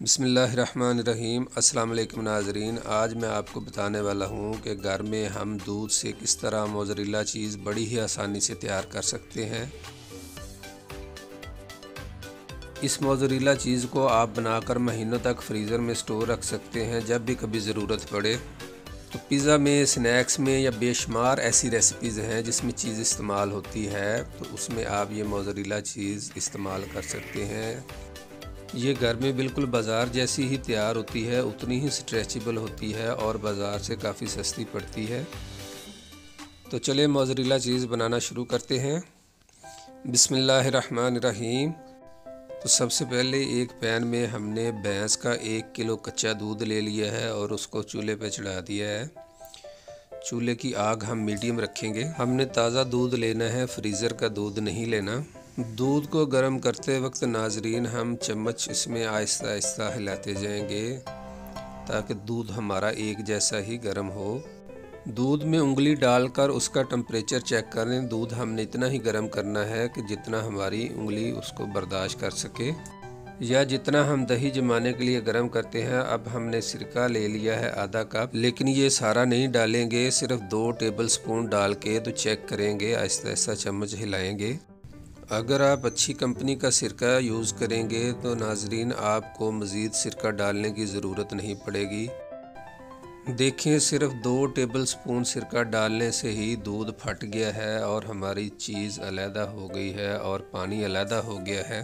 बिसमीम वालेकुम नाजरीन। आज मैं आपको बताने वाला हूँ कि घर में हम दूध से किस तरह मोजरीला चीज़ बड़ी ही आसानी से तैयार कर सकते हैं। इस मोजरीला चीज़ को आप बनाकर महीनों तक फ्रीज़र में स्टोर रख सकते हैं, जब भी कभी ज़रूरत पड़े। तो पिज़्ज़ा में, स्नैक्स में या बेशुमार ऐसी रेसिपीज़ हैं जिसमें चीज़ इस्तेमाल होती है तो उसमें आप ये मोजरीला चीज़ इस्तेमाल कर सकते हैं। ये घर में बिल्कुल बाज़ार जैसी ही तैयार होती है, उतनी ही स्ट्रेचेबल होती है और बाज़ार से काफ़ी सस्ती पड़ती है। तो चले मोजरीला चीज़ बनाना शुरू करते हैं। बिसमीम तो सबसे पहले एक पैन में हमने भैंस का एक किलो कच्चा दूध ले लिया है और उसको चूल्हे पे चढ़ा दिया है। चूल्हे की आग हम मीडियम रखेंगे। हमने ताज़ा दूध लेना है, फ्रीज़र का दूध नहीं लेना। दूध को गर्म करते वक्त नाजरीन, हम चम्मच इसमें आहिस्ता आहिस्ता हिलाते जाएँगे ताकि दूध हमारा एक जैसा ही गर्म हो। दूध में उंगली डालकर उसका टम्परेचर चेक करें दूध हमने इतना ही गर्म करना है कि जितना हमारी उंगली उसको बर्दाश्त कर सके। या जितना हम दही जमाने के लिए गर्म करते हैं, अब हमने सिरका ले लिया है आधा कप। लेकिन ये सारा नहीं डालेंगे, सिर्फ़ दो टेबल स्पून डाल के तो चेक करेंगे, आहिस्ता आहिस्ता चम्मच हिलाएँगे। अगर आप अच्छी कंपनी का सिरका यूज़ करेंगे तो नाजरीन, आपको मज़ीद सिरका डालने की ज़रूरत नहीं पड़ेगी। देखें सिर्फ़ दो टेबल स्पून सिरका डालने से ही दूध फट गया है और हमारी चीज़ अलहदा हो गई है और पानी अलहदा हो गया है।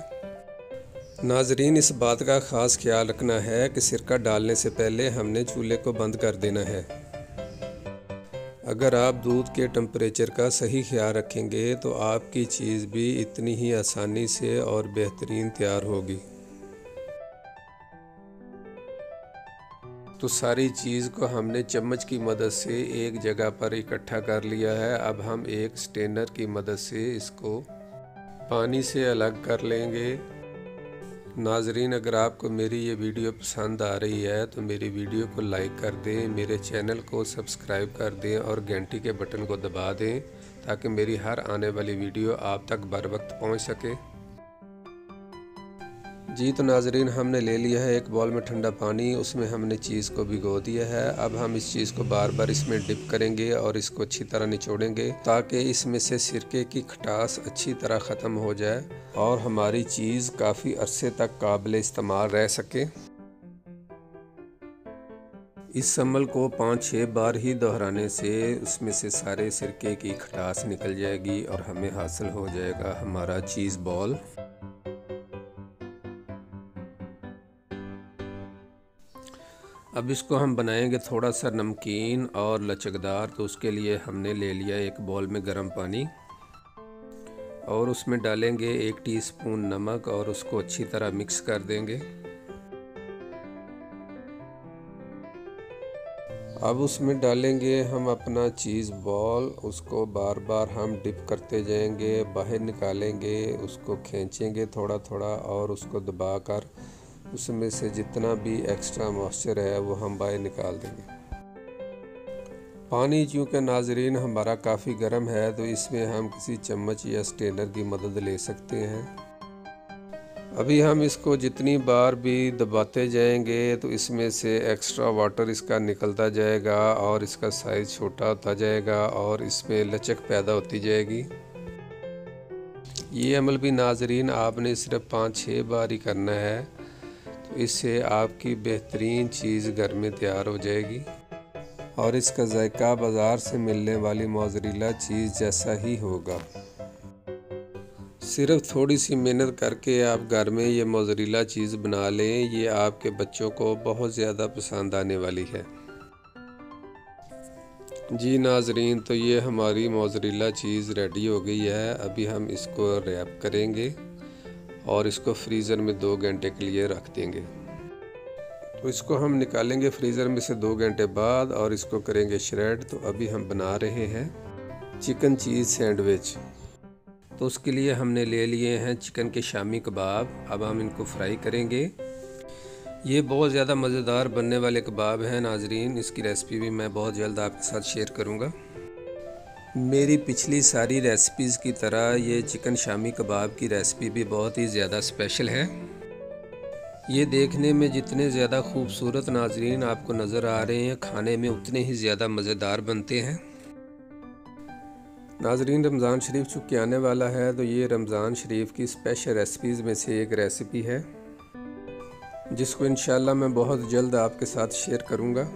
नाजरीन, इस बात का ख़ास ख्याल रखना है कि सिरका डालने से पहले हमने चूल्हे को बंद कर देना है। अगर आप दूध के टम्परेचर का सही ख्याल रखेंगे तो आपकी चीज़ भी इतनी ही आसानी से और बेहतरीन तैयार होगी। तो सारी चीज़ को हमने चम्मच की मदद से एक जगह पर इकट्ठा कर लिया है। अब हम एक स्टेनर की मदद से इसको पानी से अलग कर लेंगे। नाजरीन, अगर आपको मेरी ये वीडियो पसंद आ रही है तो मेरी वीडियो को लाइक कर दें, मेरे चैनल को सब्सक्राइब कर दें और घंटी के बटन को दबा दें, ताकि मेरी हर आने वाली वीडियो आप तक बर वक्त पहुँच सके। जी तो नाजरीन, हमने ले लिया है एक बॉल में ठंडा पानी, उसमें हमने चीज़ को भिगो दिया है। अब हम इस चीज़ को बार बार इसमें डिप करेंगे और इसको अच्छी तरह निचोड़ेंगे ताकि इसमें से सिरके की खटास अच्छी तरह ख़त्म हो जाए और हमारी चीज़ काफ़ी अरसे तक काबिल इस्तेमाल रह सके। इस समल को पाँच छः बार ही दोहराने से उसमें से सारे सिरके की खटास निकल जाएगी और हमें हासिल हो जाएगा हमारा चीज़ बॉल। अब इसको हम बनाएँगे थोड़ा सा नमकीन और लचकदार तो उसके लिए हमने ले लिया एक बॉल में गर्म पानी। और उसमें डालेंगे एक टीस्पून नमक और उसको अच्छी तरह मिक्स कर देंगे। अब उसमें डालेंगे हम अपना चीज़ बॉल, उसको बार बार हम डिप करते जाएँगे, बाहर निकालेंगे, उसको खींचेंगे थोड़ा थोड़ा और उसको दबाकर उसमें से जितना भी एक्स्ट्रा मॉइस्चर है, वो हम बाहर निकाल देंगे। पानी चूँकि नाजरीन हमारा काफ़ी गर्म है तो इसमें हम किसी चम्मच या स्टेनर की मदद ले सकते हैं। अभी हम इसको जितनी बार भी दबाते जाएँगे तो इसमें से एक्स्ट्रा वाटर इसका निकलता जाएगा और इसका साइज़ छोटा होता जाएगा और इसमें लचक पैदा होती जाएगी। ये अमल भी नाजरीन, आपने सिर्फ़ पाँच छः बार ही करना है। इससे आपकी बेहतरीन चीज़ घर में तैयार हो जाएगी। और इसका जायका बाज़ार से मिलने वाली मोजरीला चीज़ जैसा ही होगा। सिर्फ़ थोड़ी सी मेहनत करके आप घर में ये मोजरीला चीज़ बना लें, ये आपके बच्चों को बहुत ज़्यादा पसंद आने वाली है। जी नाजरीन तो ये हमारी मोजरीला चीज़ रेडी हो गई है। अभी हम इसको रैप करेंगे। और इसको फ्रीज़र में दो घंटे के लिए रख देंगे। तो इसको हम निकालेंगे फ्रीज़र में से दो घंटे बाद और इसको करेंगे श्रेड तो अभी हम बना रहे हैं चिकन चीज़ सैंडविच तो उसके लिए हमने ले लिए हैं चिकन के शामी कबाब। अब हम इनको फ्राई करेंगे। ये बहुत ज़्यादा मज़ेदार बनने वाले कबाब हैं नाजरीन। इसकी रेसिपी भी मैं बहुत जल्द आपके साथ शेयर करूँगा। मेरी पिछली सारी रेसिपीज़ की तरह ये चिकन शामी कबाब की रेसिपी भी बहुत ही ज़्यादा स्पेशल है। ये देखने में जितने ज़्यादा खूबसूरत नाजरीन आपको नज़र आ रहे हैं, खाने में उतने ही ज़्यादा मज़ेदार बनते हैं। नाजरीन, रमज़ान शरीफ चूँकि आने वाला है तो ये रमज़ान शरीफ की स्पेशल रेसिपीज़ में से एक रेसिपी है, जिसको इन मैं बहुत जल्द आपके साथ शेयर करूँगा।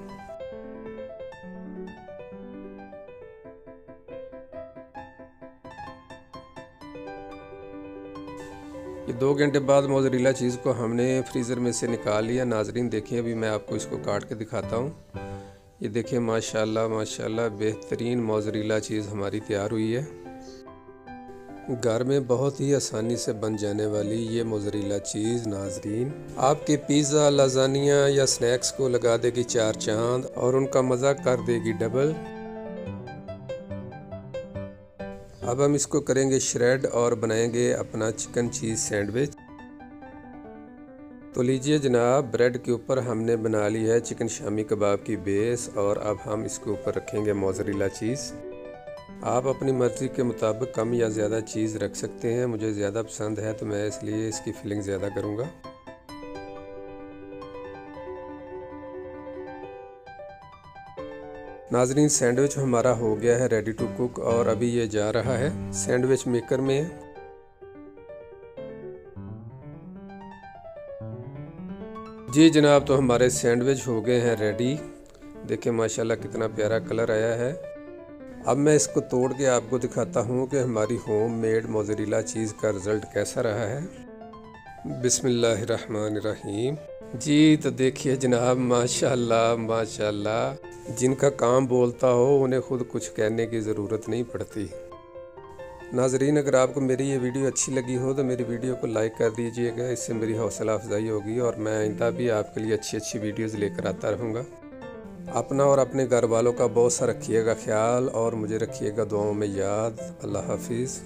ये दो घंटे बाद मोजरीला चीज़ को हमने फ्रीज़र में से निकाल लिया, नाजरीन देखिए, अभी मैं आपको इसको काट के दिखाता हूँ। ये देखिए, माशाल्लाह माशाल्लाह, बेहतरीन मोजरीला चीज़ हमारी तैयार हुई है। घर में बहुत ही आसानी से बन जाने वाली ये मोजरीला चीज़, नाजरीन। आपके पिज़्ज़ा, लाजानिया या स्नैक्स को लगा देगी चार चाँद और उनका मज़ा कर देगी डबल। अब हम इसको करेंगे श्रेड और बनाएँगे अपना चिकन चीज़ सैंडविच तो लीजिए जनाब ब्रेड के ऊपर हमने बना ली है चिकन शामी कबाब की बेस और अब हम इसके ऊपर रखेंगे मोजरीला चीज़ आप अपनी मर्ज़ी के मुताबिक कम या ज़्यादा चीज़ रख सकते हैं, मुझे ज़्यादा पसंद है तो मैं इसलिए इसकी फिलिंग ज़्यादा करूँगा. नाजरीन, सैंडविच हमारा हो गया है रेडी टू कुक और अभी ये जा रहा है सैंडविच मेकर में। जी जनाब तो हमारे सैंडविच हो गए हैं रेडी देखें माशाल्लाह कितना प्यारा कलर आया है। अब मैं इसको तोड़ के आपको दिखाता हूँ कि हमारी होम मेड मोजरीला चीज़ का रिज़ल्ट कैसा रहा है। बिसमीम जी तो देखिए जनाब, माशाल्लाह माशाल्लाह। जिनका काम बोलता हो, उन्हें ख़ुद कुछ कहने की ज़रूरत नहीं पड़ती। नाजरीन, अगर आपको मेरी ये वीडियो अच्छी लगी हो तो मेरी वीडियो को लाइक कर दीजिएगा। इससे मेरी हौसला अफजाई होगी और मैं आइंदा भी आपके लिए अच्छी अच्छी वीडियोज़ लेकर आता रहूँगा। अपना और अपने घर वालों का बहुत सा रखिएगा ख्याल और मुझे रखिएगा दुआओं में याद। अल्लाह हाफिज़।